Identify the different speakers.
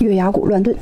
Speaker 1: 月牙骨乱炖。